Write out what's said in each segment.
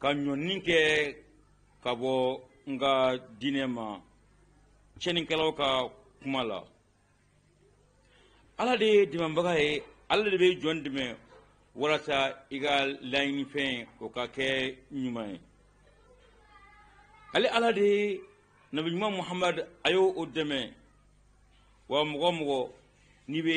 ka ɲɔni kɛ ka bɔ n ka diinɛ ma tiɲɛnikɛlaw ka kuma la ala de ye dɛmɛbaga ye ala de bɛ jɔn dɛmɛ walasa i ka laɲinifɛn o ka kɛ ɲuman ye ale ala de ye nabi ɲuman muhamadu a y'o o dɛmɛ wa mɔgɔ mɔgɔ n'i bɛ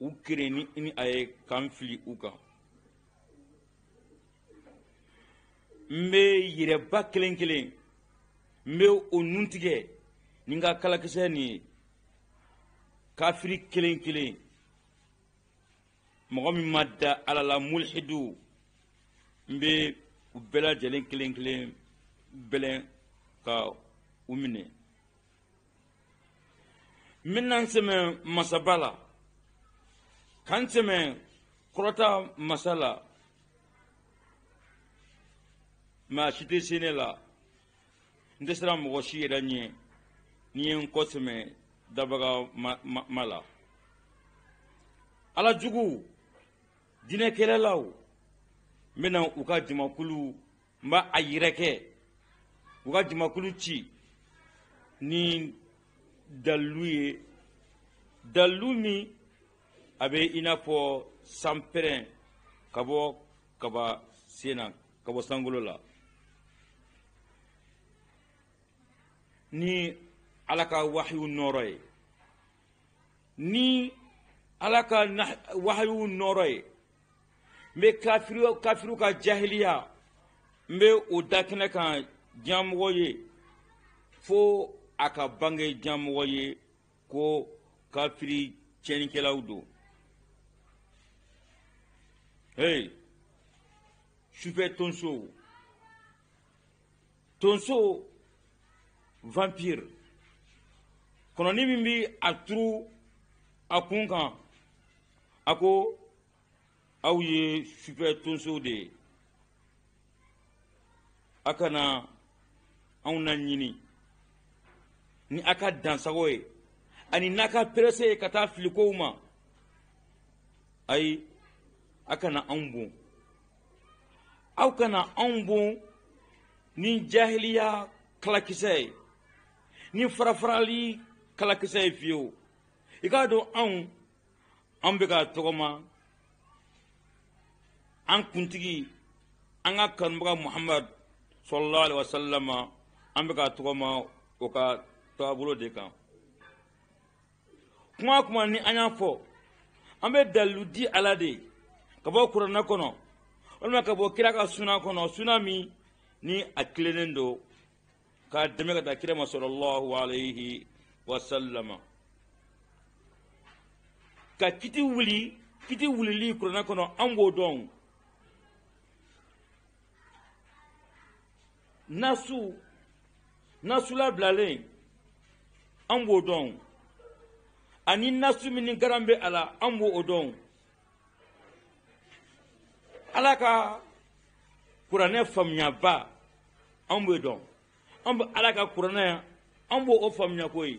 u keren ni ni a ye kan fili u kan n bɛ yɛrɛba kelen kelen n bɛ o nun tigɛ ni n ka kalakisɛ nin ye kafiri kelen kelen mɔgɔ min ma da ala la mulhidu n bɛ u bɛɛ lajɛlen kelen kelen bɛlɛn ka u minɛ n bɛna n sɛmɛn masaba la ka n sɛmɛn kɔrɔta masa la mɛ a si tɛ se ne la n tɛ siran mɔgɔ si yɛrɛ ɲɛ n'i ye n kɔ sɛmɛn dabaga ma, ma, ma la ala juguw diinɛkɛlɛlaw n bɛna u ka jamakuluw n b'a a yɛrɛ kɛ u ka jamakulu ci ni dalilu ye dalilu min a bɛ i n'a fɔ sanpɛrɛn ka bɔ kaba sen na ka bɔ sankolo la ni ala ka wahiyu nɔɔrɔ ye ni ala ka wahiyu nɔɔrɔ ye n bɛ kafiriw kafiriw ka jahiliya n bɛ o da kɛnɛ kan diɲɛmɔgɔ ye fo a ka bange diɲɛmɔgɔ ye ko kafiri tiɲɛnikɛlaw don hey sufɛ tonsow tonso vampire kɔnɔni min bɛ a turu a kun kan a ko aw ye sufɛ tonso de ye a kana anw na ɲini ni a ka dansago ye ani n'a ka perese ye ka taa filikow ma ayi a kana anw bon aw kana anw bon ni jahiliya kalakisɛ ye ni farafarali kalakisɛ ye fiyewu i k'a dɔn anw an bɛ ka tɔgɔma an kuntigi an ka kanubaga muhamadu sɔlɔlɔ alaihi wasalama an bɛ ka tɔgɔma o ka taabolo de kan kuma kuma ni an y'a fɔ an bɛ dalilu di ala de ye ka bɔ kuranɛ kɔnɔ walima ka bɔ kira ka suna kɔnɔ suna min ni a tilennen don k'a dɛmɛ ka taa kira ma sɔrɔlahu alayhi wa sallama ka kiti wuli kiti wulili kuranɛ kɔnɔ an b'o dɔn nasu nasula bilalen an b'o dɔn ani nasu min ni garan bɛ a la an b'o dɔn ala ka kuranɛ faamuyaba an b'o dɔn an bɛ ala ka kuranɛ an b'o faamuya ko ye